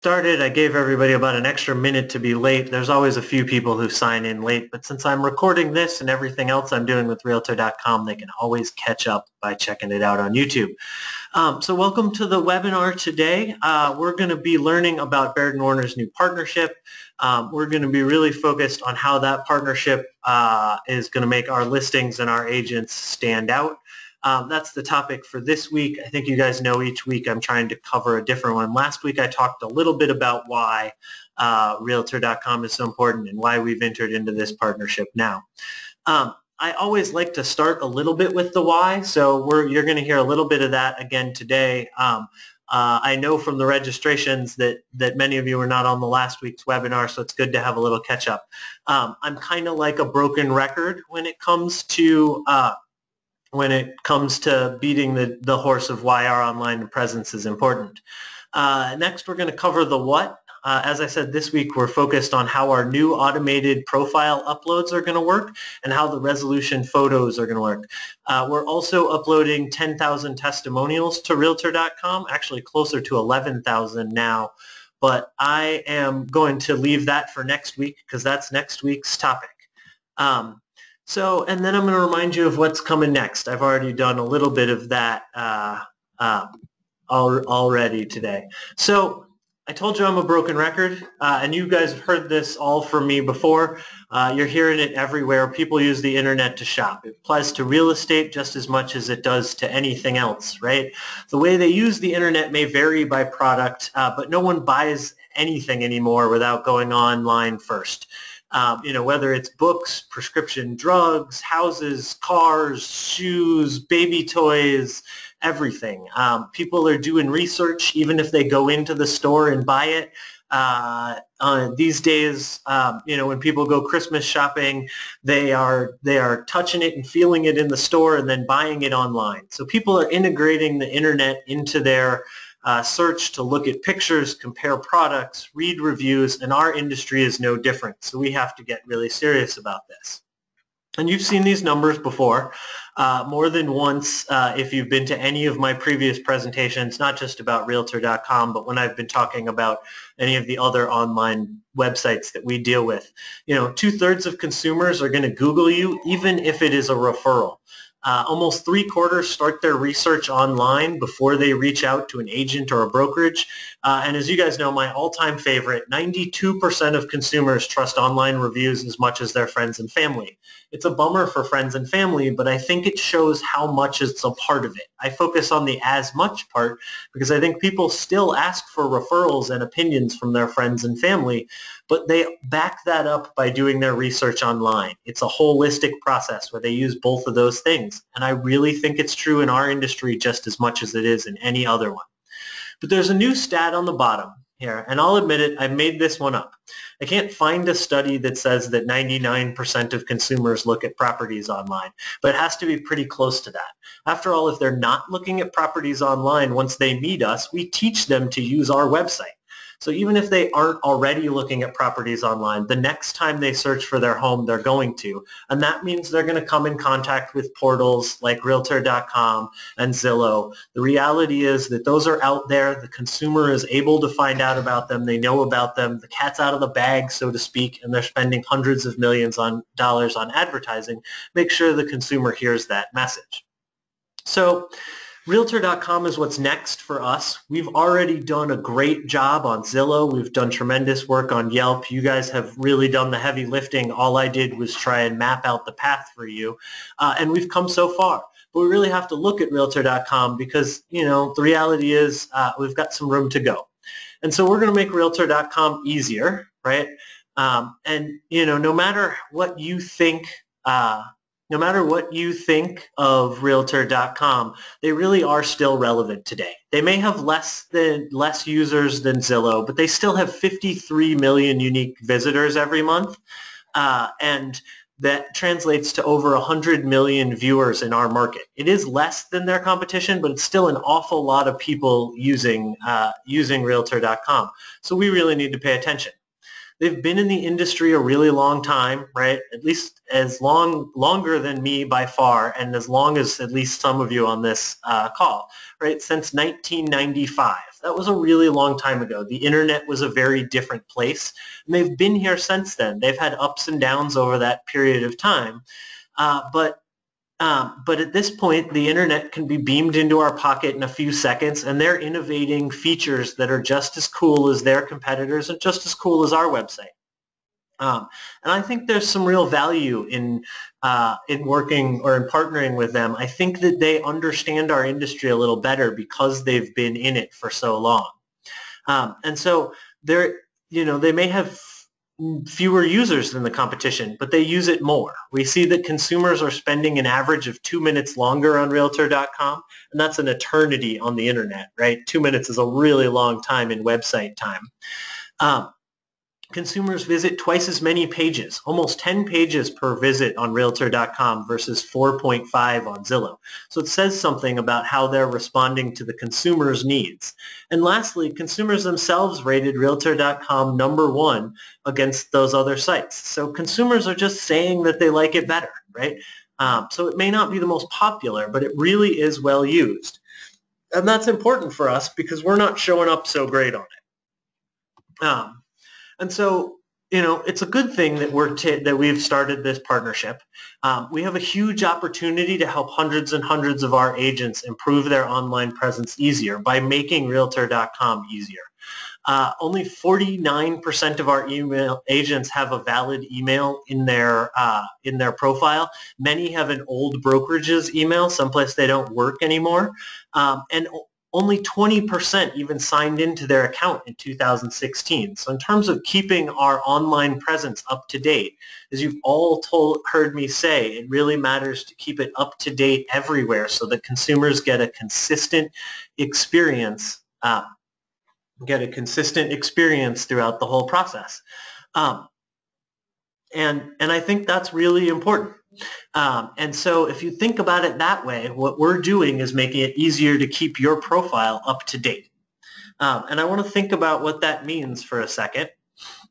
started, I gave everybody about an extra minute to be late. There's always a few people who sign in late, but since I'm recording this and everything else I'm doing with Realtor.com, they can always catch up by checking it out on YouTube. Um, so welcome to the webinar today. Uh, we're going to be learning about Baird & Warner's new partnership. Um, we're going to be really focused on how that partnership uh, is going to make our listings and our agents stand out. Um, that's the topic for this week. I think you guys know each week I'm trying to cover a different one. Last week I talked a little bit about why uh, Realtor.com is so important and why we've entered into this partnership now. Um, I always like to start a little bit with the why, so you're going to hear a little bit of that again today. Um, uh, I know from the registrations that, that many of you were not on the last week's webinar, so it's good to have a little catch up. Um, I'm kind of like a broken record when it comes to uh, when it comes to beating the, the horse of why our online presence is important. Uh, next, we're going to cover the what. Uh, as I said, this week we're focused on how our new automated profile uploads are going to work and how the resolution photos are going to work. Uh, we're also uploading 10,000 testimonials to Realtor.com, actually closer to 11,000 now, but I am going to leave that for next week because that's next week's topic. Um, so, and then I'm going to remind you of what's coming next. I've already done a little bit of that uh, uh, already today. So I told you I'm a broken record, uh, and you guys have heard this all from me before. Uh, you're hearing it everywhere. People use the internet to shop. It applies to real estate just as much as it does to anything else, right? The way they use the internet may vary by product, uh, but no one buys anything anymore without going online first. Um, you know, whether it's books, prescription drugs, houses, cars, shoes, baby toys, everything. Um, people are doing research even if they go into the store and buy it. Uh, uh, these days, um, you know, when people go Christmas shopping, they are they are touching it and feeling it in the store and then buying it online. So people are integrating the internet into their uh, search to look at pictures, compare products, read reviews, and our industry is no different. So we have to get really serious about this. And you've seen these numbers before uh, more than once uh, if you've been to any of my previous presentations, not just about Realtor.com, but when I've been talking about any of the other online websites that we deal with. You know, two-thirds of consumers are going to Google you even if it is a referral. Uh, almost three quarters start their research online before they reach out to an agent or a brokerage. Uh, and as you guys know, my all-time favorite, 92% of consumers trust online reviews as much as their friends and family. It's a bummer for friends and family, but I think it shows how much it's a part of it. I focus on the as much part because I think people still ask for referrals and opinions from their friends and family but they back that up by doing their research online. It's a holistic process where they use both of those things. And I really think it's true in our industry just as much as it is in any other one. But there's a new stat on the bottom here, and I'll admit it, I made this one up. I can't find a study that says that 99% of consumers look at properties online, but it has to be pretty close to that. After all, if they're not looking at properties online, once they meet us, we teach them to use our website. So even if they aren't already looking at properties online, the next time they search for their home, they're going to. And that means they're going to come in contact with portals like Realtor.com and Zillow. The reality is that those are out there. The consumer is able to find out about them. They know about them. The cat's out of the bag, so to speak, and they're spending hundreds of millions on dollars on advertising. Make sure the consumer hears that message. So Realtor.com is what's next for us. We've already done a great job on Zillow. We've done tremendous work on Yelp. You guys have really done the heavy lifting. All I did was try and map out the path for you. Uh, and we've come so far. But we really have to look at Realtor.com because, you know, the reality is uh, we've got some room to go. And so we're going to make Realtor.com easier, right? Um, and, you know, no matter what you think uh, no matter what you think of realtor.com, they really are still relevant today. They may have less than less users than Zillow, but they still have 53 million unique visitors every month. Uh, and that translates to over 100 million viewers in our market. It is less than their competition, but it's still an awful lot of people using uh, using Realtor.com. So we really need to pay attention. They've been in the industry a really long time, right? At least as long, longer than me by far, and as long as at least some of you on this uh, call, right? Since 1995. That was a really long time ago. The internet was a very different place, and they've been here since then. They've had ups and downs over that period of time, uh, but um, but at this point, the internet can be beamed into our pocket in a few seconds, and they're innovating features that are just as cool as their competitors and just as cool as our website. Um, and I think there's some real value in uh, in working or in partnering with them. I think that they understand our industry a little better because they've been in it for so long. Um, and so they're, you know, they may have fewer users than the competition, but they use it more. We see that consumers are spending an average of two minutes longer on Realtor.com, and that's an eternity on the internet, right? Two minutes is a really long time in website time. Um, consumers visit twice as many pages, almost 10 pages per visit on Realtor.com versus 4.5 on Zillow. So it says something about how they're responding to the consumer's needs. And lastly, consumers themselves rated Realtor.com number one against those other sites. So consumers are just saying that they like it better, right? Um, so it may not be the most popular, but it really is well used. And that's important for us because we're not showing up so great on it. Um, and so, you know, it's a good thing that we're t- that we've started this partnership. Um, we have a huge opportunity to help hundreds and hundreds of our agents improve their online presence easier by making Realtor.com easier. Uh, only 49% of our email agents have a valid email in their uh, in their profile. Many have an old brokerage's email, someplace they don't work anymore, um, and only 20% even signed into their account in 2016. So in terms of keeping our online presence up to date, as you've all told, heard me say, it really matters to keep it up to date everywhere so that consumers get a consistent experience, uh, get a consistent experience throughout the whole process. Um, and, and I think that's really important. Um, and so if you think about it that way, what we're doing is making it easier to keep your profile up to date. Um, and I want to think about what that means for a second,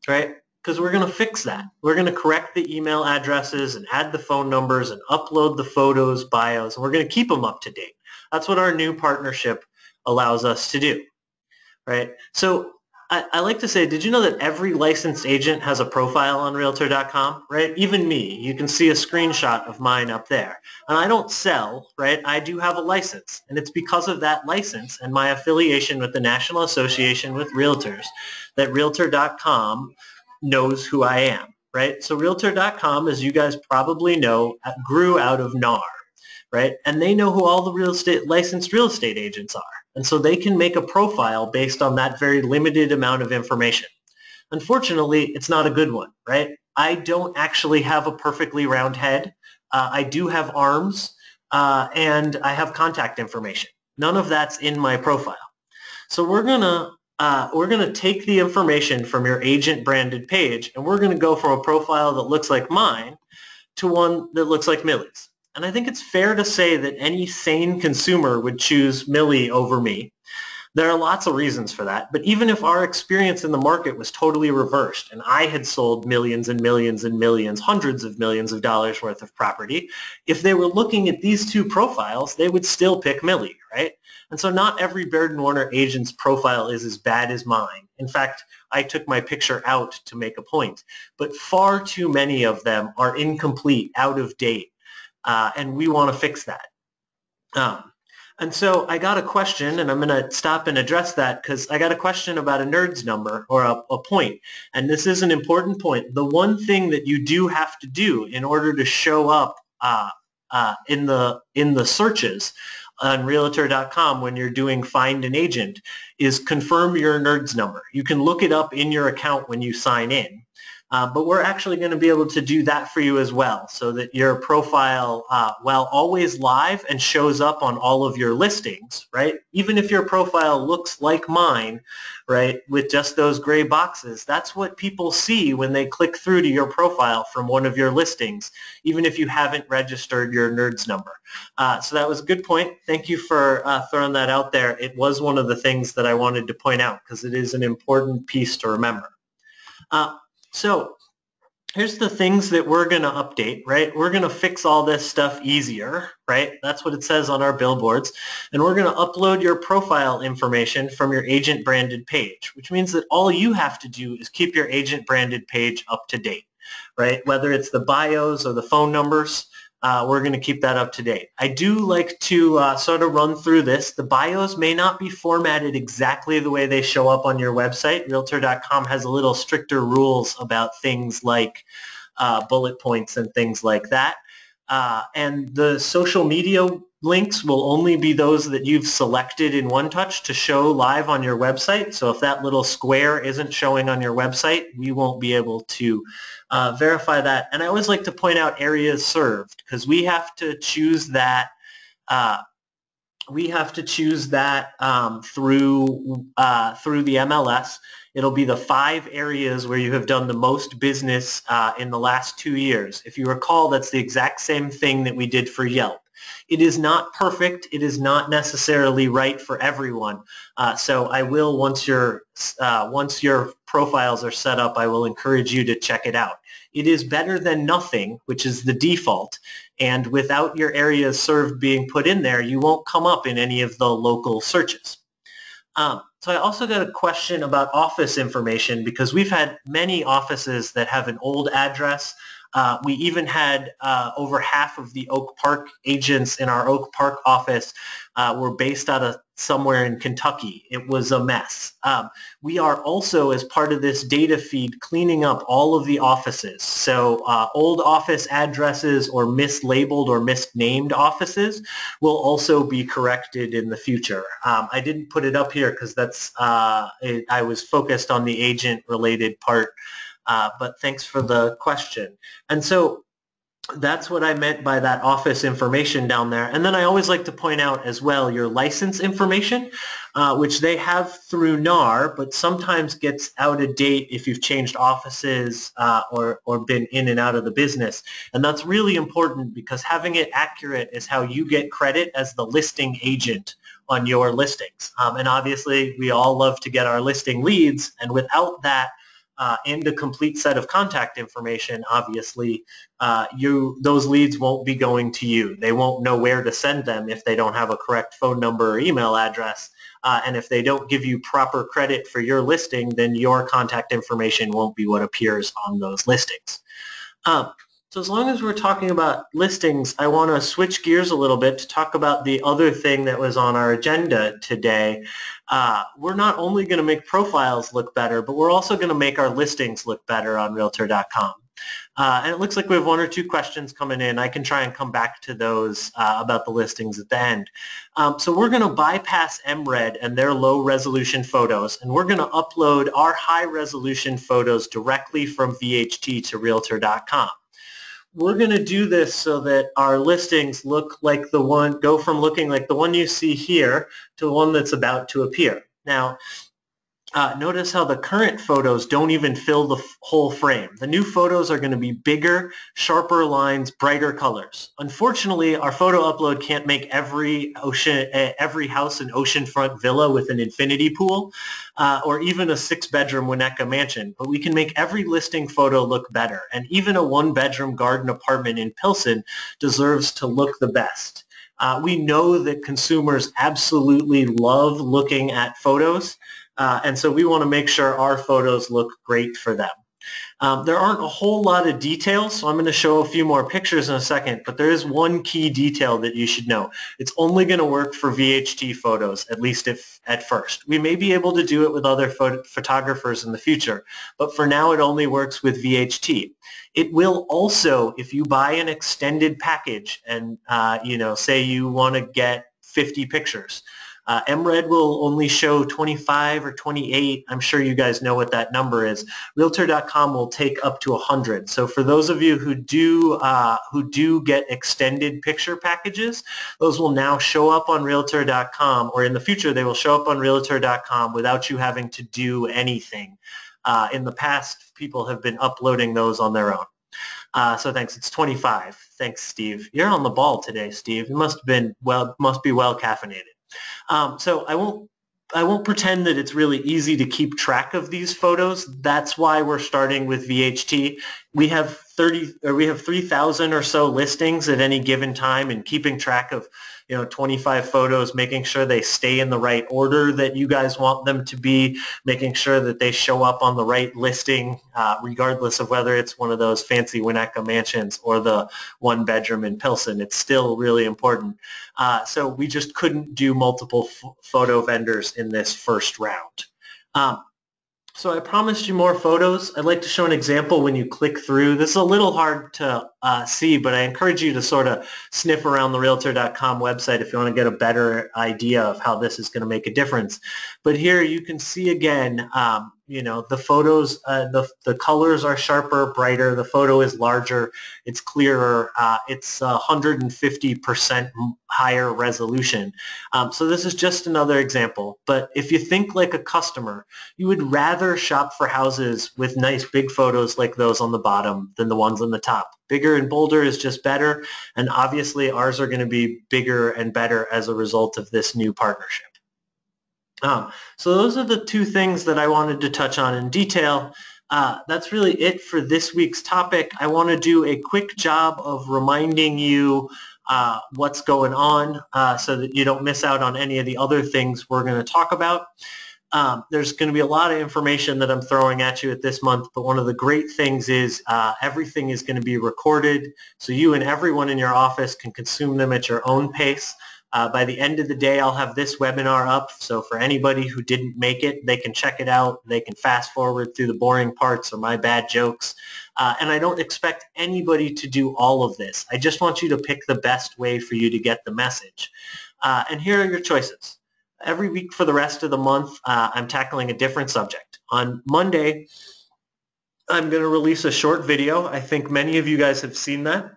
right? Because we're going to fix that. We're going to correct the email addresses and add the phone numbers and upload the photos, bios, and we're going to keep them up to date. That's what our new partnership allows us to do, right? So I, I, like to say, did you know that every licensed agent has a profile on Realtor.com, right? Even me, you can see a screenshot of mine up there. And I don't sell, right? I do have a license. And it's because of that license and my affiliation with the National Association with Realtors that Realtor.com knows who I am, right? So Realtor.com, as you guys probably know, uh, grew out of NAR, right? And they know who all the real estate licensed real estate agents are. And so they can make a profile based on that very limited amount of information. Unfortunately, it's not a good one, right? I don't actually have a perfectly round head. Uh, I do have arms uh, and I have contact information. None of that's in my profile. So we're gonna uh, we're gonna take the information from your agent branded page and we're gonna go from a profile that looks like mine to one that looks like Millie's. And I think it's fair to say that any sane consumer would choose Millie over me. There are lots of reasons for that, but even if our experience in the market was totally reversed and I had sold millions and millions and millions, hundreds of millions of dollars worth of property, if they were looking at these two profiles, they would still pick Millie, right? And so not every Baird Warner agent's profile is as bad as mine. In fact, I took my picture out to make a point, but far too many of them are incomplete, out of date, uh, and we want to fix that. Um, and so I got a question, and I'm going to stop and address that because I got a question about a NRDS number or a, a point. And this is an important point. The one thing that you do have to do in order to show up uh, uh, in the in the searches on Realtor.com when you're doing find an agent is confirm your NRDS number. You can look it up in your account when you sign in. Uh, but we're actually going to be able to do that for you as well so that your profile, uh, while always live and shows up on all of your listings, right? Even if your profile looks like mine, right, with just those gray boxes, that's what people see when they click through to your profile from one of your listings, even if you haven't registered your NRDS number. Uh, so that was a good point. Thank you for uh, throwing that out there. It was one of the things that I wanted to point out because it is an important piece to remember. Uh, So here's the things that we're going to update, right? We're going to fix all this stuff easier, right? That's what it says on our billboards. And we're going to upload your profile information from your agent branded page, which means that all you have to do is keep your agent branded page up to date, right? Whether it's the bios or the phone numbers, uh, we're going to keep that up to date. I do like to uh, sort of run through this. The bios may not be formatted exactly the way they show up on your website. Realtor.com has a little stricter rules about things like uh, bullet points and things like that. Uh, and the social media links will only be those that you've selected in OneTouch to show live on your website. So if that little square isn't showing on your website, we won't be able to uh, verify that. And I always like to point out areas served because we have to choose that uh, we have to choose that um, through uh, through the MLS. It'll be the five areas where you have done the most business uh, in the last two years. If you recall, that's the exact same thing that we did for Yelp. It is not perfect. It is not necessarily right for everyone. Uh, so I will, once your, uh, once your profiles are set up, I will encourage you to check it out. It is better than nothing, which is the default. And without your area served being put in there, you won't come up in any of the local searches. Um, so I also got a question about office information because we've had many offices that have an old address uh, we even had uh, over half of the Oak Park agents in our Oak Park office uh, were based out of somewhere in Kentucky. It was a mess. Um, we are also, as part of this data feed, cleaning up all of the offices. So uh, old office addresses or mislabeled or misnamed offices will also be corrected in the future. Um, I didn't put it up here because that's uh, it, I was focused on the agent related part uh, but thanks for the question. And so that's what I meant by that office information down there. And then I always like to point out as well your license information, uh, which they have through NAR, but sometimes gets out of date if you've changed offices uh, or, or been in and out of the business. And that's really important because having it accurate is how you get credit as the listing agent on your listings. Um, and obviously, we all love to get our listing leads. And without that, uh, and a complete set of contact information, obviously, uh, you those leads won't be going to you. They won't know where to send them if they don't have a correct phone number or email address. Uh, and if they don't give you proper credit for your listing, then your contact information won't be what appears on those listings. So as long as we're talking about listings, I want to switch gears a little bit to talk about the other thing that was on our agenda today. Uh, we're not only going to make profiles look better, but we're also going to make our listings look better on Realtor.com. Uh, and it looks like we have one or two questions coming in. I can try and come back to those uh, about the listings at the end. Um, so we're going to bypass MRED and their low resolution photos, and we're going to upload our high resolution photos directly from VHT to Realtor.com we're going to do this so that our listings look like the one, go from looking like the one you see here to the one that's about to appear. Now, uh, notice how the current photos don't even fill the whole frame. The new photos are going to be bigger, sharper lines, brighter colors. Unfortunately, our photo upload can't make every ocean, uh, every house an oceanfront villa with an infinity pool, uh, or even a six-bedroom Winnetka mansion. But we can make every listing photo look better, and even a one-bedroom garden apartment in Pilsen deserves to look the best. Uh, we know that consumers absolutely love looking at photos. Uh, and so we want to make sure our photos look great for them. Um, there aren't a whole lot of details, so I'm going to show a few more pictures in a second, but there is one key detail that you should know. It's only going to work for VHT photos, at least if at first. We may be able to do it with other photo photographers in the future, but for now it only works with VHT. It will also, if you buy an extended package and, uh, you know, say you want to get 50 pictures, uh, MRED will only show 25 or 28. I'm sure you guys know what that number is. Realtor.com will take up to 100. So for those of you who do uh, who do get extended picture packages, those will now show up on Realtor.com, or in the future they will show up on Realtor.com without you having to do anything. Uh, in the past, people have been uploading those on their own. Uh, so thanks. It's 25. Thanks, Steve. You're on the ball today, Steve. You must have been well, must be well caffeinated. Um, so I won't I won't pretend that it's really easy to keep track of these photos. That's why we're starting with VHT. We have 30 or we have 3,000 or so listings at any given time and keeping track of you know 25 photos making sure they stay in the right order that you guys want them to be making sure that they show up on the right listing uh, regardless of whether it's one of those fancy Winnetka mansions or the one bedroom in Pilsen. It's still really important. Uh, so we just couldn't do multiple f- photo vendors in this first round. Um, so I promised you more photos. I'd like to show an example when you click through. This is a little hard to uh, see, but I encourage you to sort of sniff around the Realtor.com website if you want to get a better idea of how this is going to make a difference. But here you can see again um, you know the photos uh, the the colors are sharper brighter the photo is larger it's clearer uh, it's 150% higher resolution. Um, so this is just another example but if you think like a customer you would rather shop for houses with nice big photos like those on the bottom than the ones on the top. Bigger and bolder is just better and obviously ours are going to be bigger and better as a result of this new partnership um, so those are the two things that I wanted to touch on in detail. Uh, that's really it for this week's topic. I want to do a quick job of reminding you uh, what's going on uh, so that you don't miss out on any of the other things we're going to talk about. Um, there's going to be a lot of information that I'm throwing at you at this month, but one of the great things is uh, everything is going to be recorded so you and everyone in your office can consume them at your own pace. Uh, by the end of the day, I'll have this webinar up. So for anybody who didn't make it, they can check it out. They can fast forward through the boring parts or my bad jokes. Uh, and I don't expect anybody to do all of this. I just want you to pick the best way for you to get the message. Uh, and here are your choices. Every week for the rest of the month, uh, I'm tackling a different subject. On Monday, I'm going to release a short video. I think many of you guys have seen that.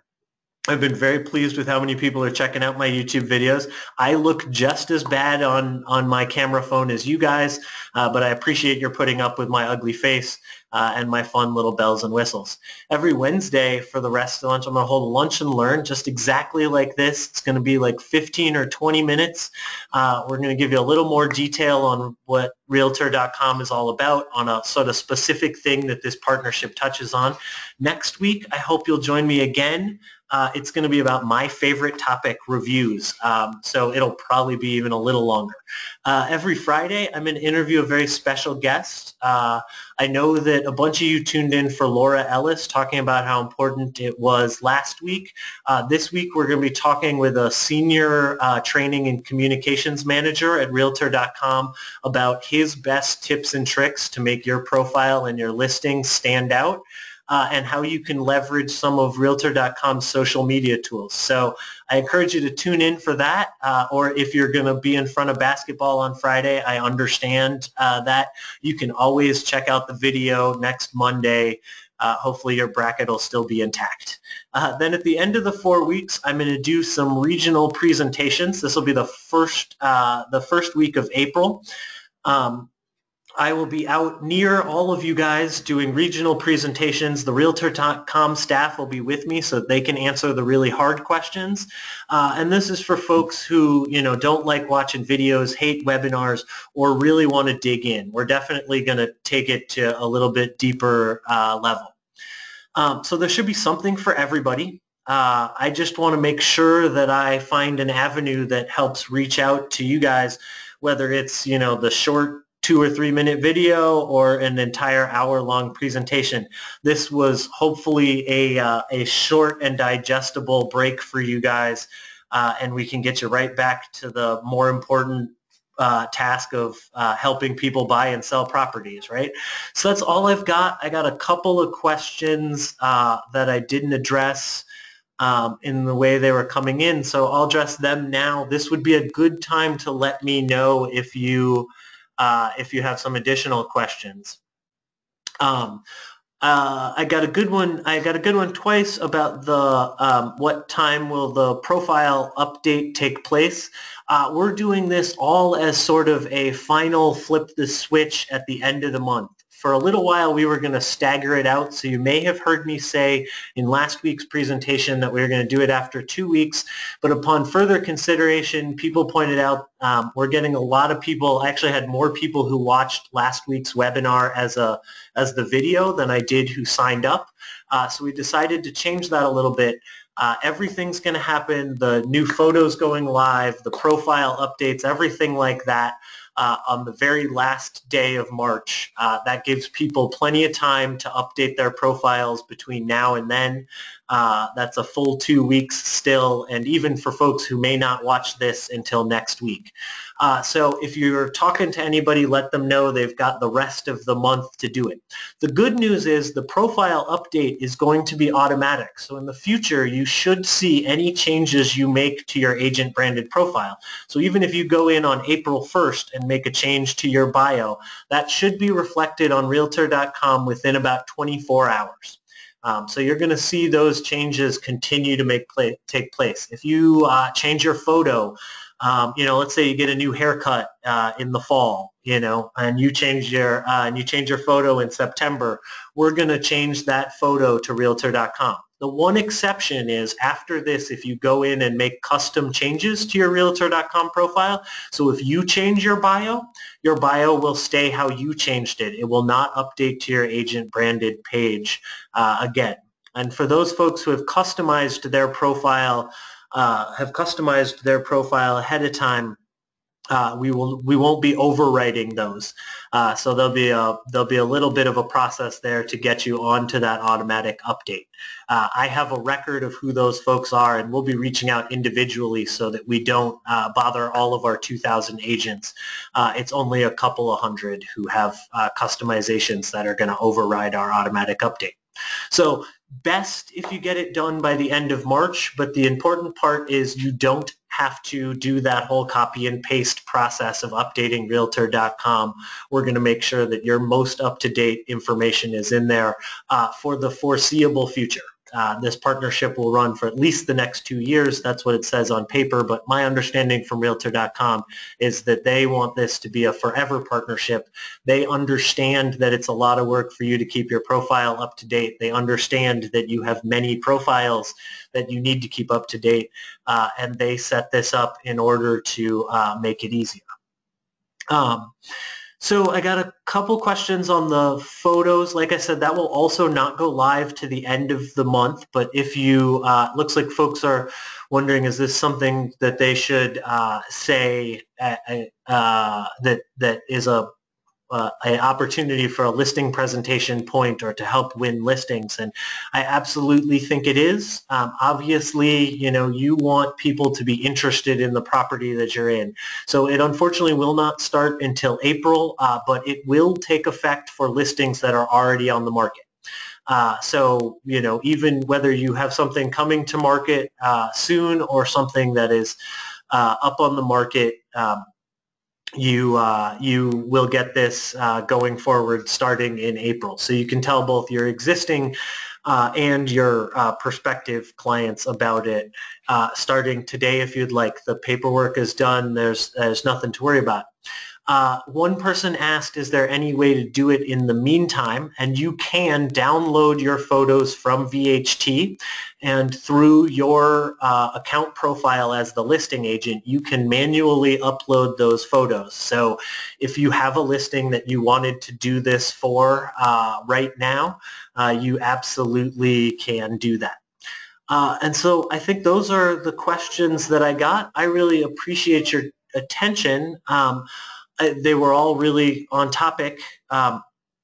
I've been very pleased with how many people are checking out my YouTube videos. I look just as bad on, on my camera phone as you guys, uh, but I appreciate your putting up with my ugly face uh, and my fun little bells and whistles. Every Wednesday for the rest of lunch, I'm going to hold lunch and learn just exactly like this. It's going to be like 15 or 20 minutes. Uh, we're going to give you a little more detail on what Realtor.com is all about on a sort of specific thing that this partnership touches on. Next week, I hope you'll join me again uh, it's going to be about my favorite topic reviews. Um, so it'll probably be even a little longer. Uh, every Friday, I'm going to interview a very special guest. Uh, I know that a bunch of you tuned in for Laura Ellis talking about how important it was last week. Uh, this week, we're going to be talking with a senior uh, training and communications manager at Realtor.com about his best tips and tricks to make your profile and your listing stand out uh, and how you can leverage some of Realtor.com's social media tools. So I encourage you to tune in for that. Uh, or if you're going to be in front of basketball on Friday, I understand uh, that. You can always check out the video next Monday. Uh, hopefully your bracket will still be intact. Uh, then at the end of the four weeks, I'm going to do some regional presentations. This will be the first, uh, the first week of April. Um, I will be out near all of you guys doing regional presentations. The Realtor.com staff will be with me so they can answer the really hard questions. Uh, and this is for folks who, you know, don't like watching videos, hate webinars, or really want to dig in. We're definitely going to take it to a little bit deeper uh, level. Um, so there should be something for everybody. Uh, I just want to make sure that I find an avenue that helps reach out to you guys, whether it's, you know, the short two or three minute video or an entire hour long presentation. This was hopefully a, uh, a short and digestible break for you guys uh, and we can get you right back to the more important uh, task of uh, helping people buy and sell properties, right? So that's all I've got. I got a couple of questions uh, that I didn't address um, in the way they were coming in, so I'll address them now. This would be a good time to let me know if you uh, if you have some additional questions. Um, uh, I got a good one. I got a good one twice about the um, what time will the profile update take place. Uh, we're doing this all as sort of a final flip the switch at the end of the month. For a little while we were going to stagger it out. So you may have heard me say in last week's presentation that we were going to do it after two weeks. But upon further consideration, people pointed out um, we're getting a lot of people. I actually had more people who watched last week's webinar as a as the video than I did who signed up. Uh, so we decided to change that a little bit. Uh, everything's going to happen. The new photos going live, the profile updates, everything like that uh, on the very last day of March. Uh, that gives people plenty of time to update their profiles between now and then. Uh, that's a full two weeks still, and even for folks who may not watch this until next week. Uh, so if you're talking to anybody, let them know they've got the rest of the month to do it. The good news is the profile update is going to be automatic. So in the future, you should see any changes you make to your agent branded profile. So even if you go in on April 1st and make a change to your bio, that should be reflected on Realtor.com within about 24 hours. Um, so you're going to see those changes continue to make take place. If you uh, change your photo, um, you know, let's say you get a new haircut uh, in the fall, you know, and you change your uh, and you change your photo in September, we're going to change that photo to Realtor.com. The one exception is after this, if you go in and make custom changes to your Realtor.com profile, so if you change your bio, your bio will stay how you changed it. It will not update to your agent branded page uh, again. And for those folks who have customized their profile, uh, have customized their profile ahead of time, uh, we will we won't be overwriting those. Uh, so there'll be a there'll be a little bit of a process there to get you onto that automatic update. Uh, I have a record of who those folks are, and we'll be reaching out individually so that we don't uh, bother all of our 2,000 agents. Uh, it's only a couple of hundred who have customizations that are going to override our automatic update. So best if you get it done by the end of March, but the important part is you don't have to do that whole copy and paste process of updating realtor.com. We're going to make sure that your most up-to-date information is in there uh, for the foreseeable future. Uh, this partnership will run for at least the next two years. That's what it says on paper. But my understanding from Realtor.com is that they want this to be a forever partnership. They understand that it's a lot of work for you to keep your profile up to date. They understand that you have many profiles that you need to keep up to date. Uh, and they set this up in order to uh, make it easier. Um, so I got a couple questions on the photos. Like I said, that will also not go live to the end of the month. But if you, uh, looks like folks are wondering, is this something that they should uh, say uh, that that is a uh, an opportunity for a listing presentation point or to help win listings. And I absolutely think it is. Um, obviously, you know, you want people to be interested in the property that you're in. So it unfortunately will not start until April, uh, but it will take effect for listings that are already on the market. Uh, so, you know, even whether you have something coming to market uh, soon or something that is uh, up on the market, um, you uh, you will get this uh, going forward starting in April. So you can tell both your existing uh, and your uh, prospective clients about it uh, starting today if you'd like. The paperwork is done. There's there's nothing to worry about. Uh, one person asked, is there any way to do it in the meantime? And you can download your photos from VHT and through your uh, account profile as the listing agent, you can manually upload those photos. So if you have a listing that you wanted to do this for uh, right now, uh, you absolutely can do that. Uh, and so I think those are the questions that I got. I really appreciate your attention. Um, they were all really on topic. Um,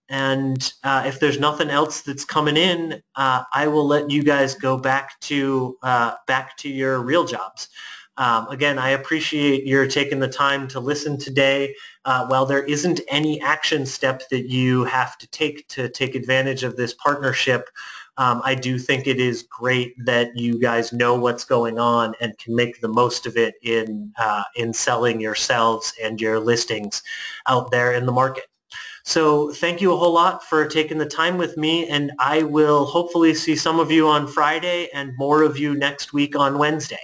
and uh, if there's nothing else that's coming in, uh, I will let you guys go back to uh, back to your real jobs. Um, again, I appreciate your taking the time to listen today. Uh, while there isn't any action step that you have to take to take advantage of this partnership, um, I do think it is great that you guys know what's going on and can make the most of it in uh, in selling yourselves and your listings out there in the market. So thank you a whole lot for taking the time with me, and I will hopefully see some of you on Friday and more of you next week on Wednesday.